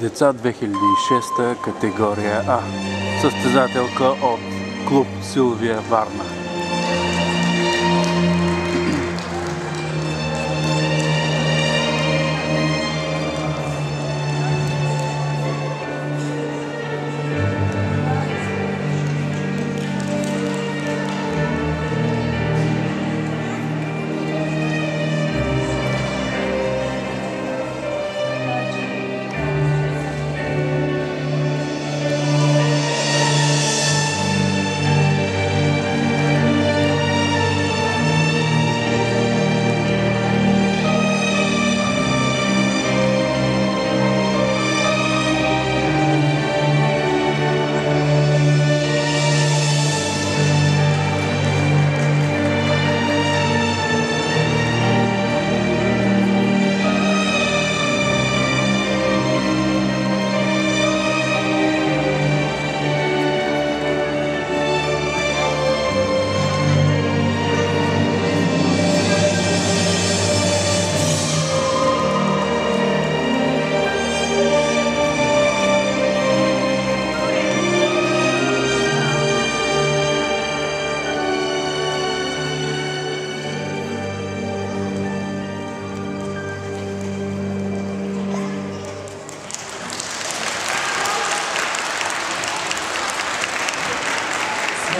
Деца 2006 категория А. Състезателка от клуб Силвия Варна.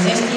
A gente que